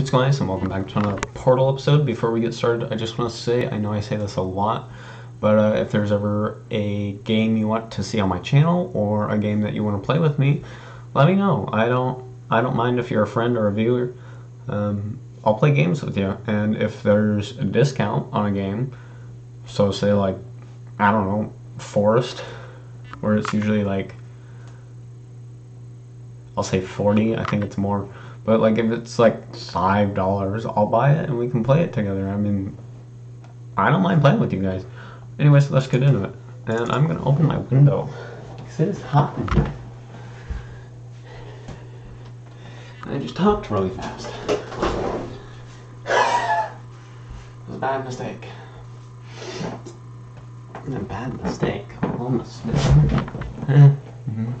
Going on, and welcome back to another Portal episode. Before we get started, I just want to say, I know I say this a lot, but uh, if there's ever a game you want to see on my channel or a game that you want to play with me, let me know. I don't, I don't mind if you're a friend or a viewer. Um, I'll play games with you, and if there's a discount on a game, so say like, I don't know, Forest, where it's usually like, I'll say 40. I think it's more but like if it's like five dollars, I'll buy it and we can play it together. I mean, I don't mind playing with you guys. Anyways, let's get into it. And I'm gonna open my window because it is hot in here. I just talked really fast. It was a bad mistake. A bad mistake. Almost. mm-hmm.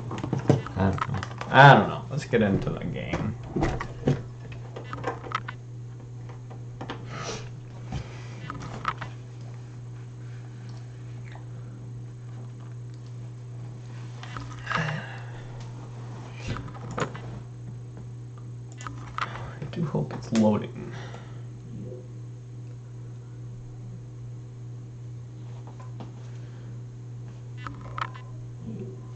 I don't know. I don't know. Let's get into the game. I do hope it's loading.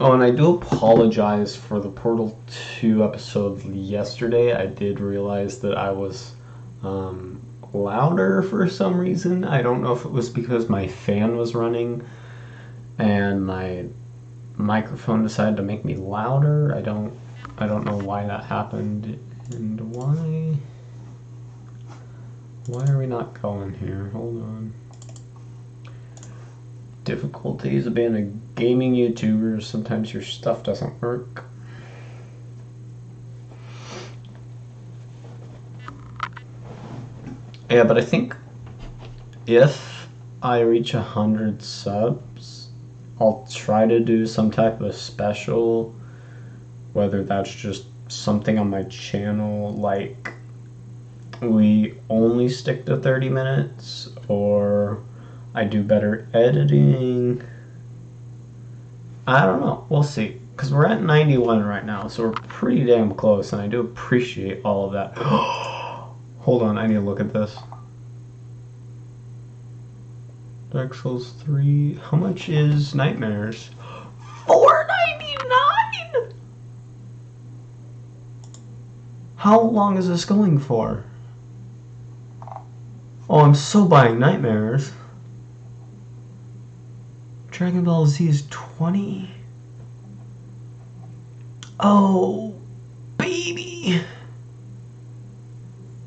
Oh, and I do apologize for the Portal 2 episode yesterday. I did realize that I was um, louder for some reason. I don't know if it was because my fan was running and my microphone decided to make me louder. I don't I don't know why that happened and why why are we not going here? Hold on difficulties of being a gaming YouTuber. Sometimes your stuff doesn't work. Yeah, but I think if I reach a hundred subs, I'll try to do some type of special, whether that's just something on my channel like we only stick to 30 minutes or I do better editing. I don't know. We'll see. Because we're at 91 right now, so we're pretty damn close, and I do appreciate all of that. Hold on, I need to look at this. Dark Souls 3. How much is Nightmares? 4.99. How long is this going for? Oh, I'm so buying Nightmares. Dragon Ball Z is 20. Oh, baby.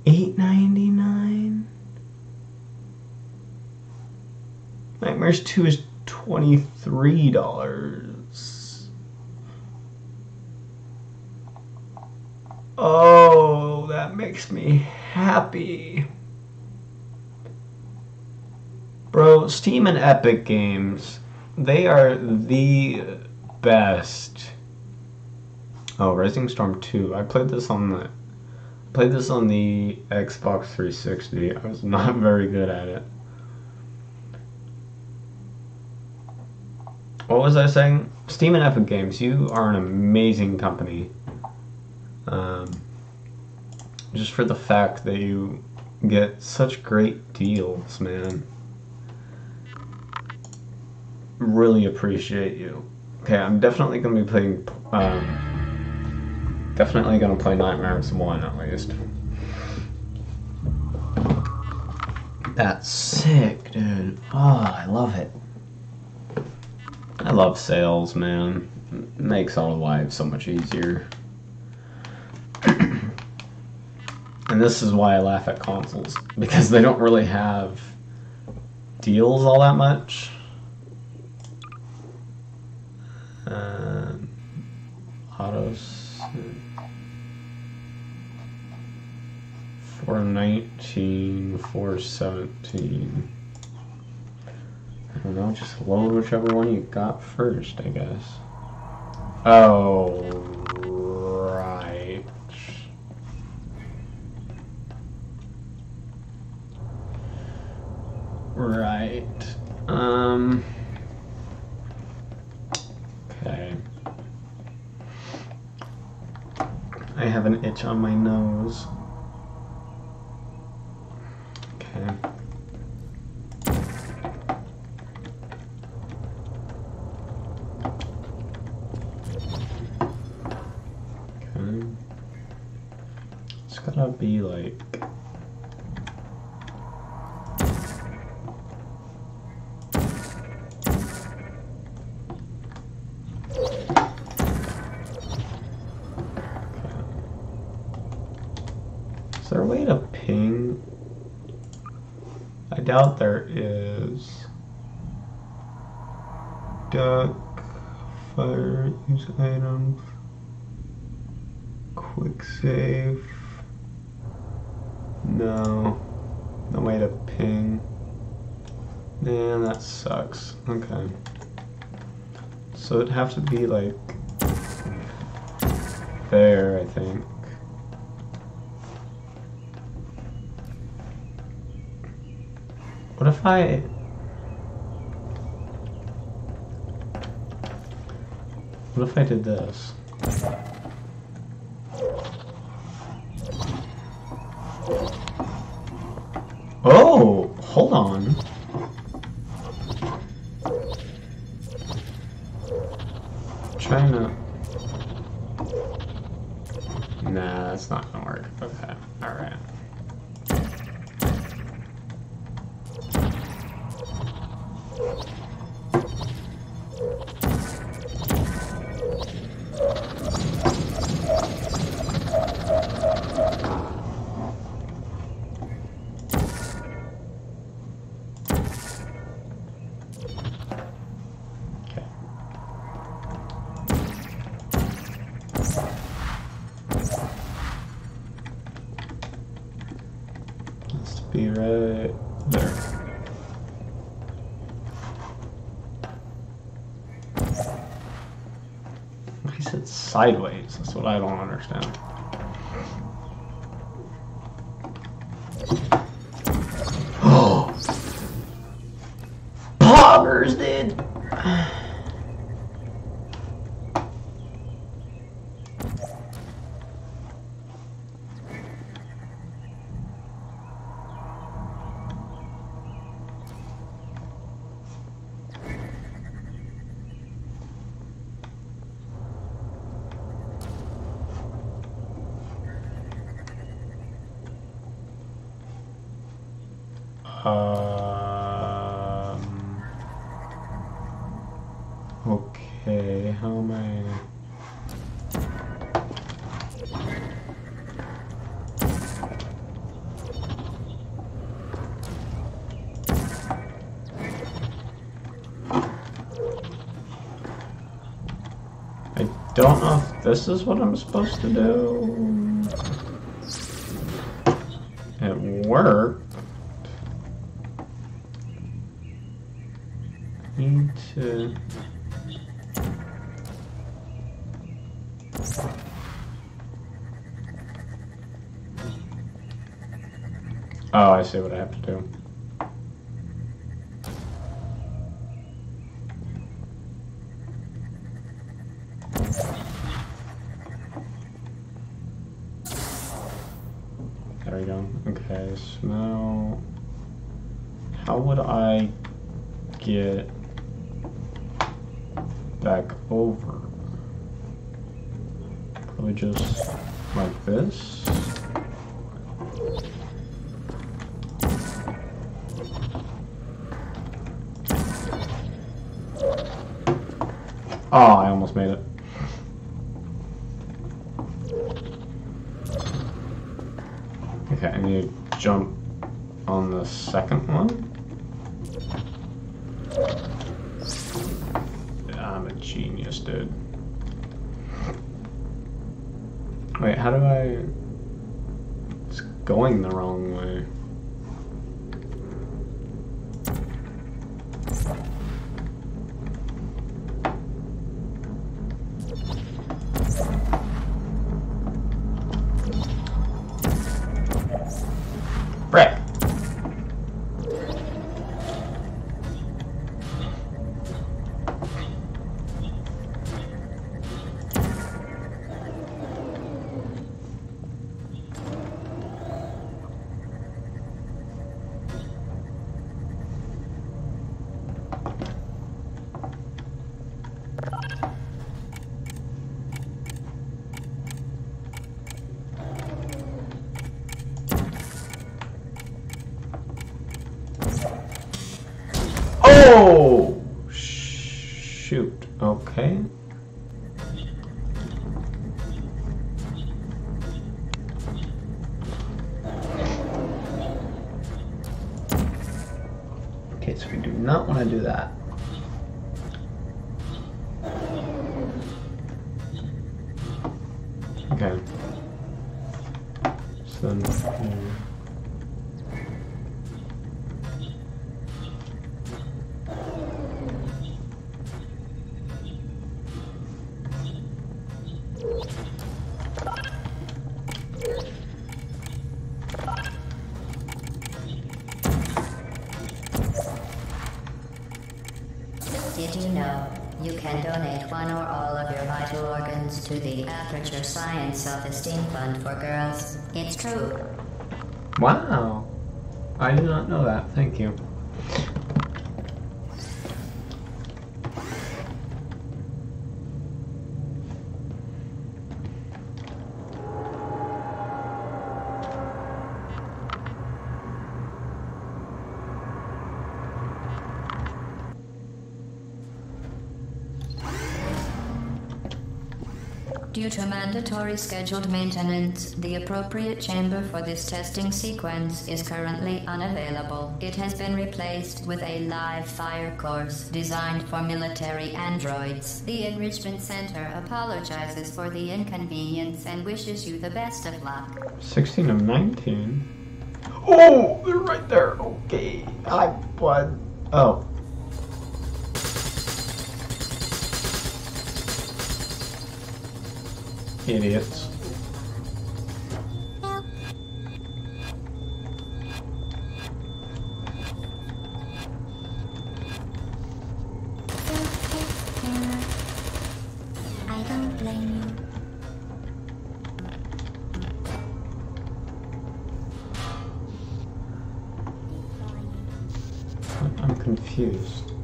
8.99. Nightmares 2 is $23. Oh, that makes me happy. Bro, Steam and Epic Games they are the best. Oh, Rising Storm 2. I played this on the played this on the Xbox 360. I was not very good at it. What was I saying? Steam and Epic Games, you are an amazing company. Um, just for the fact that you get such great deals, man really appreciate you. Okay, I'm definitely gonna be playing. Um, definitely gonna play Nightmares One at least. That's sick, dude. Oh, I love it. I love sales, man. It makes our lives so much easier. and this is why I laugh at consoles because they don't really have deals all that much. Autos 419 417 I don't know just load whichever one you got first I guess. Oh right. Right um I have an itch on my nose. Okay. Okay. It's gotta be like. Is there a way to ping? I doubt there is. Duck, fire, use items, quick save. No, no way to ping. Man, that sucks. Okay. So it'd have to be like there, I think. What if I... What if I did this? Right there. He said sideways. That's what I don't understand. Oh, poggers, dude. Um. Okay, how am I? I don't know if this is what I'm supposed to do. Oh, I almost made it. Okay, I need to jump on the second one. I'm a genius, dude. Wait, how do I... It's going the wrong way. Okay. Self-Esteem Fund for Girls? It's true. Wow. I did not know that. Thank you. Due to mandatory scheduled maintenance, the appropriate chamber for this testing sequence is currently unavailable. It has been replaced with a live fire course designed for military androids. The Enrichment Center apologizes for the inconvenience and wishes you the best of luck. 16 of 19. Oh, they're right there. Okay. I what? Oh. Idiots. I don't blame you. I'm confused.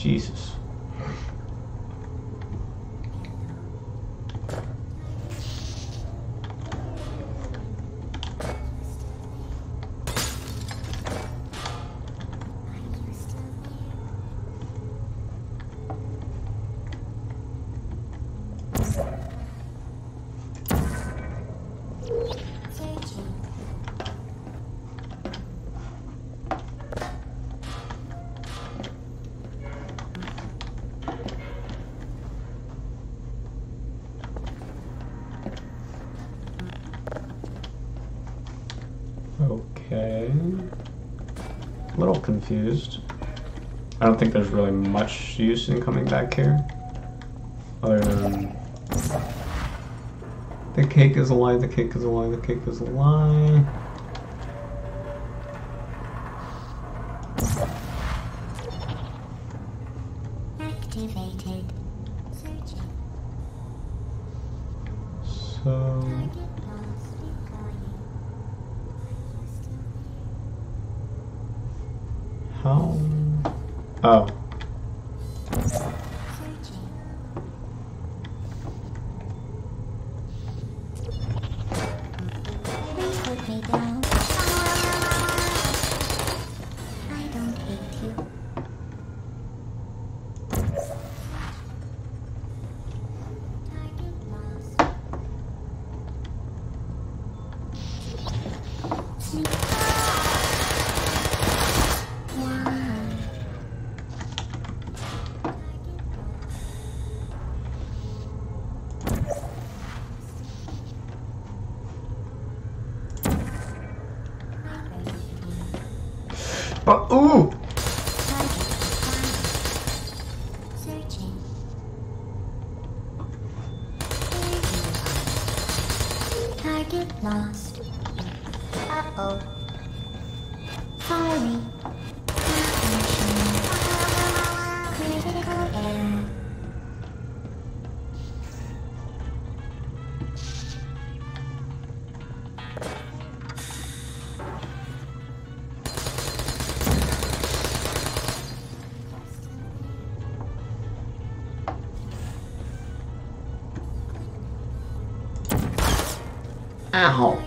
Jesus. Are confused. I don't think there's really much use in coming back here. Other than. The cake is a lie, the cake is a lie, the cake is a Activated. Ooh! Ouch.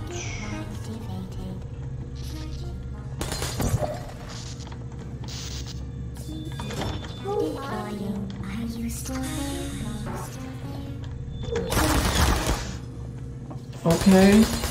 Okay.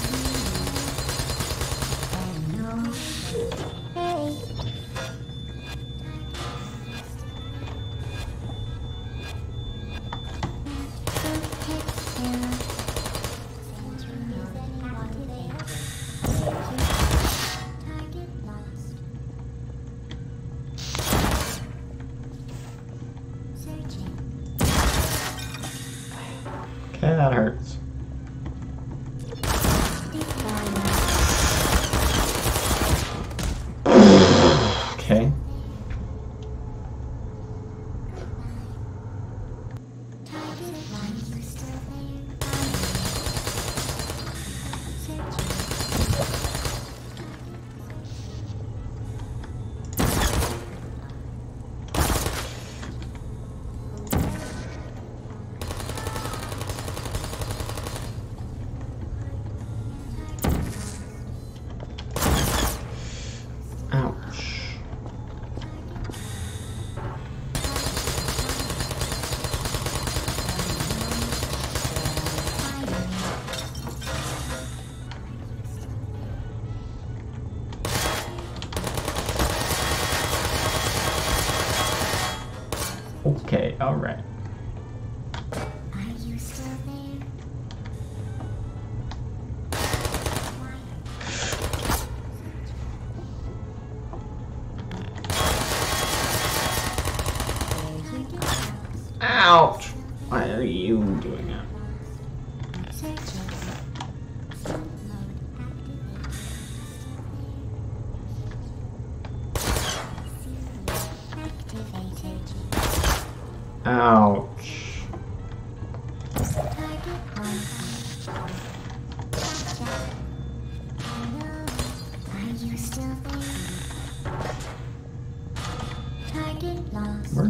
All right.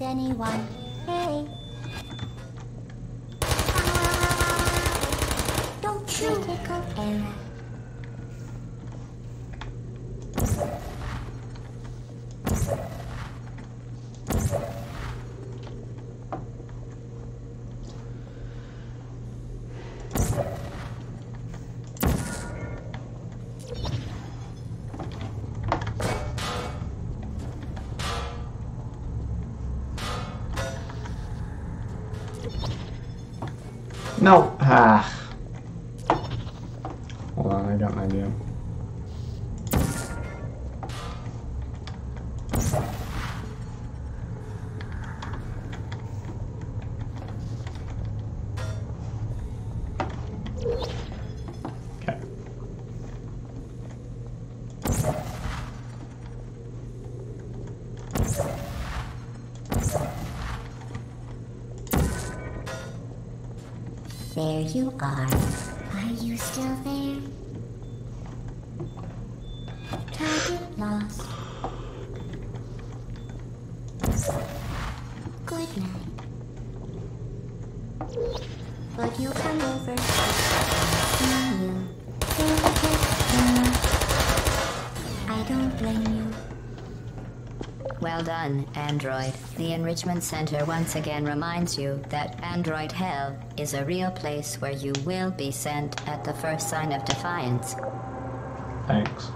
anyone. Hey. Ah. Hold on, I got an idea. Okay. There you are. Are you still there? Target lost. Good night. Would you come over? See you. Take a picture. I don't blame you. Well done, Android. The Enrichment Center once again reminds you that Android Hell is a real place where you will be sent at the first sign of defiance. Thanks.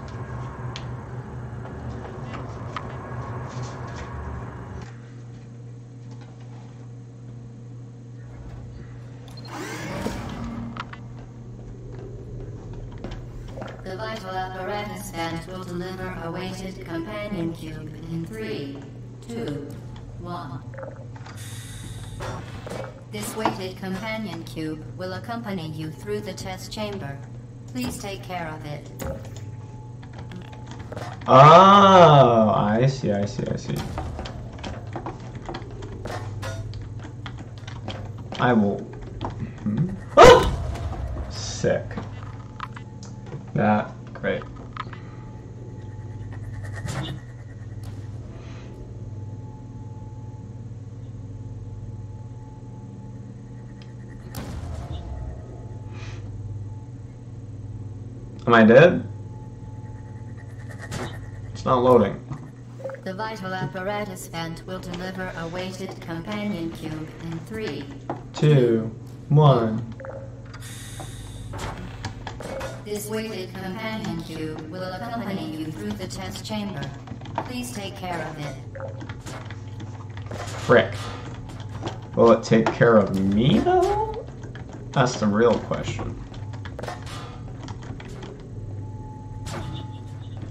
The vital apparatus vent will deliver a weighted companion cube in three, two, one. This weighted companion cube will accompany you through the test chamber. Please take care of it. Oh, I see, I see, I see. I will. Hmm? Ah! Sick. That great. Am I dead? It's not loading. The vital apparatus vent will deliver a weighted companion cube in three. Two, one. This weighted companion cube will accompany you through the test chamber. Please take care of it. Frick. Will it take care of me though? That's the real question.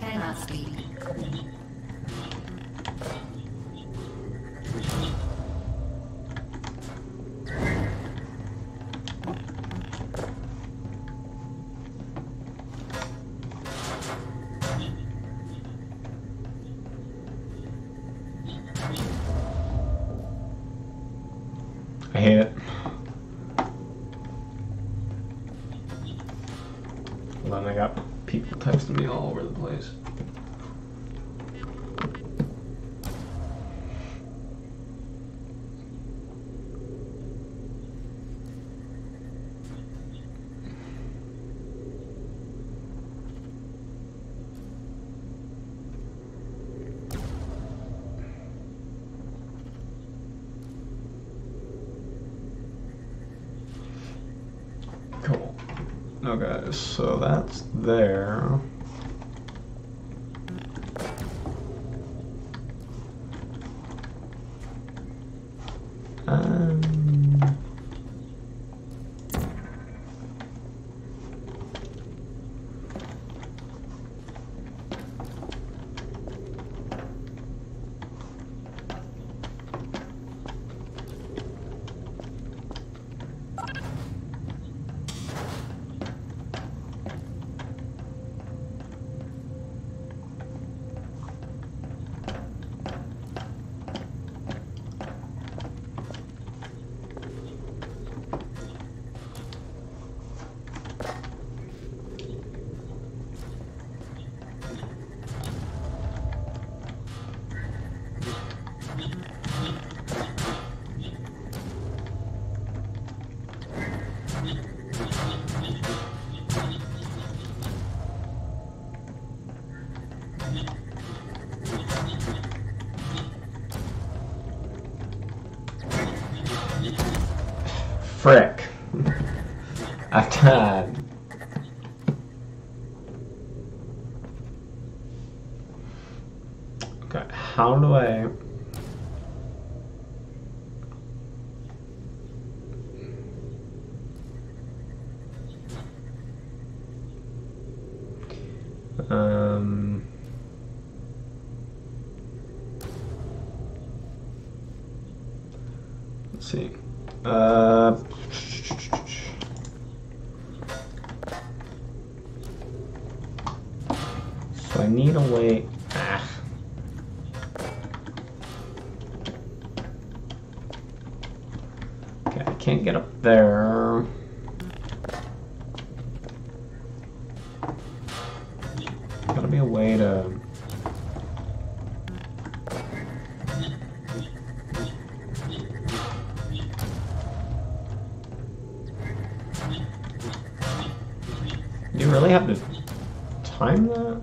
cannot speak. Okay, so that's there. Frick. I can't. Okay, how do I... really have to time that?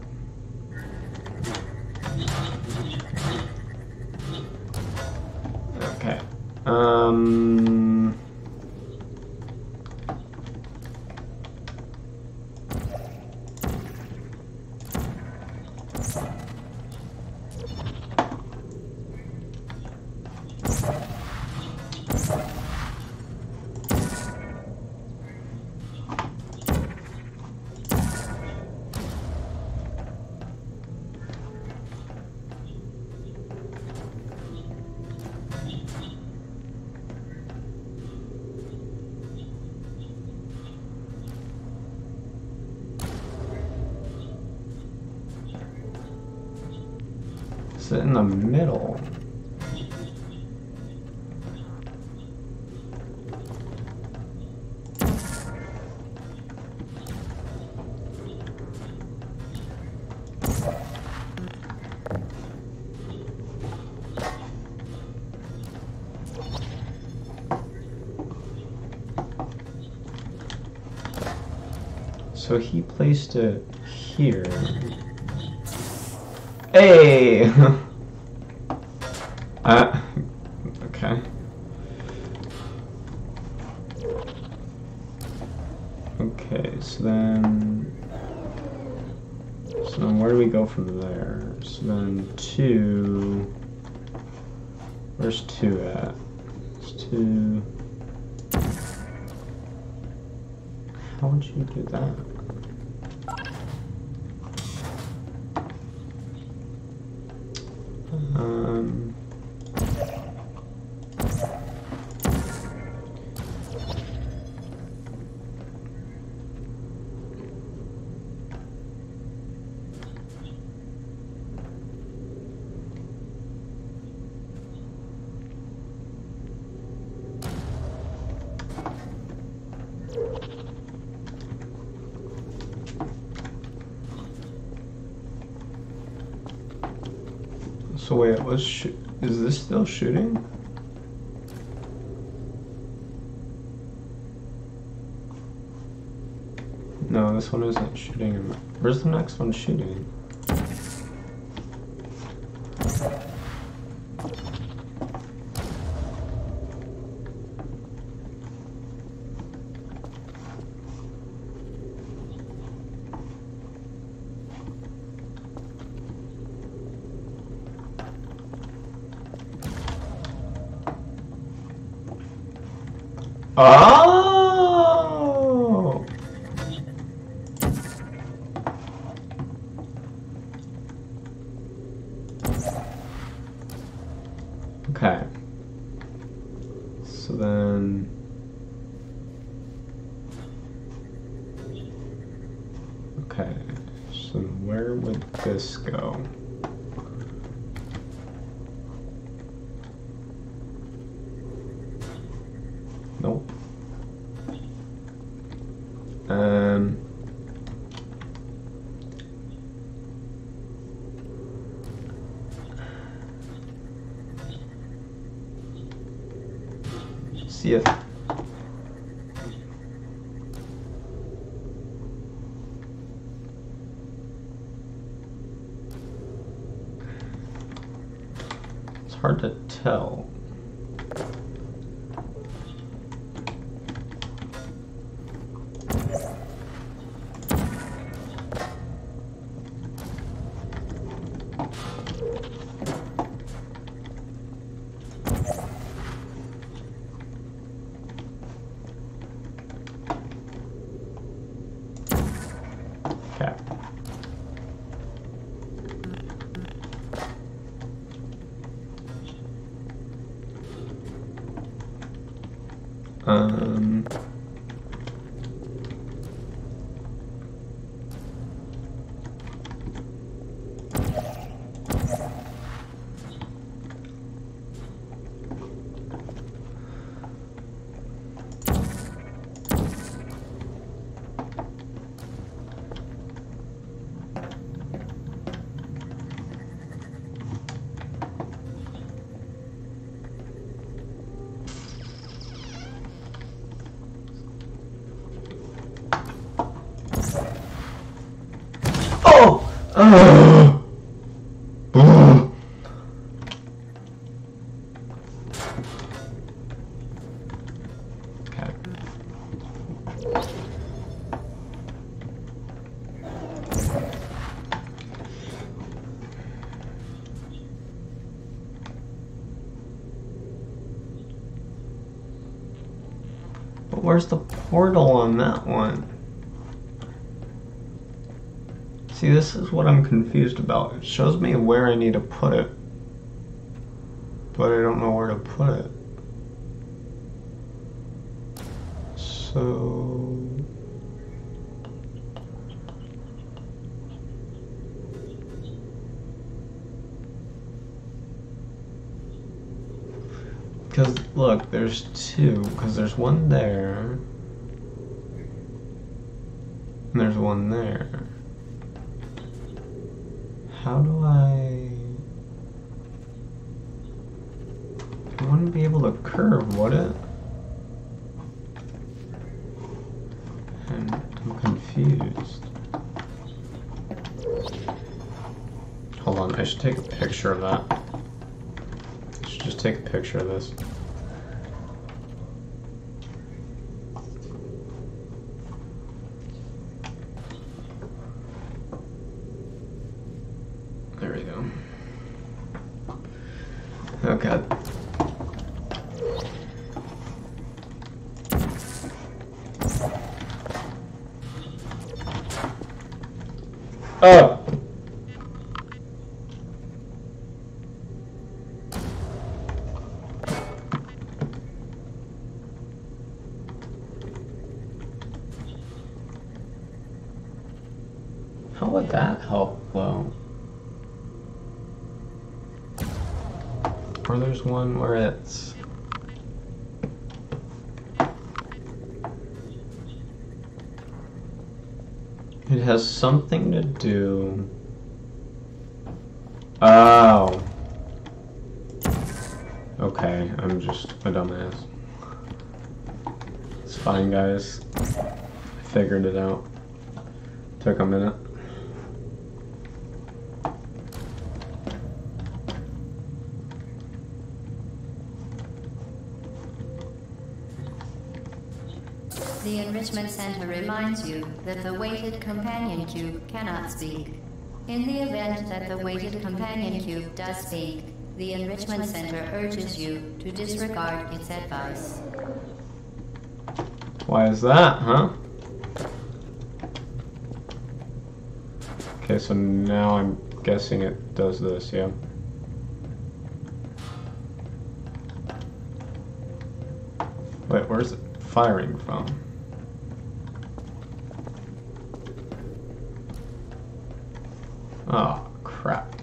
So he placed it here. Hey! So wait, was is this still shooting? No, this one isn't shooting. Where's the next one shooting? Okay, so where would this go? Um. Where's the portal on that one? See, this is what I'm confused about. It shows me where I need to put it, but I don't know where to put it. So. Because, look, there's two. Because there's one there. And there's one there. How do I... It wouldn't be able to curve, would it? And I'm confused. Hold on, I should take a picture of that. I should just take a picture of this. Oh! How would that help, though? Or there's one where it's. It has something to do. Oh. Okay, I'm just a dumbass. It's fine, guys. I figured it out. Took a minute. Enrichment Center reminds you that the weighted companion cube cannot speak. In the event that the weighted companion cube does speak, the Enrichment Center urges you to disregard its advice. Why is that, huh? Okay, so now I'm guessing it does this, yeah. Wait, where's it firing from? Oh, crap.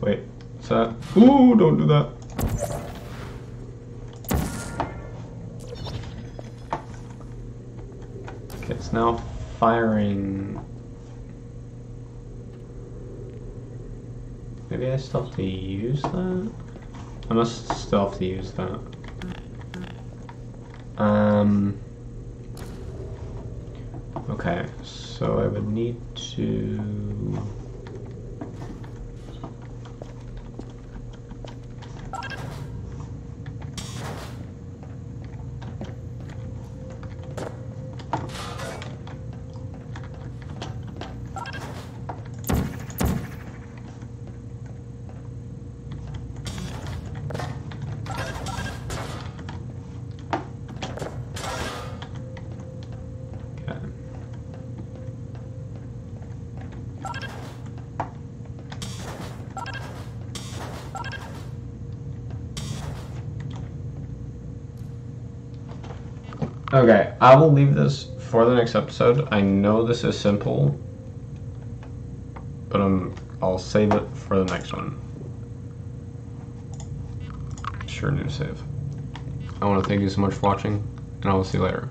Wait, what's that? Ooh, don't do that. Okay, it's now firing. Maybe I still have to use that? I must still have to use that. Um. Okay, so I would need to. Okay, I will leave this for the next episode. I know this is simple, but I'm, I'll save it for the next one. Sure, new save. I want to thank you so much for watching, and I will see you later.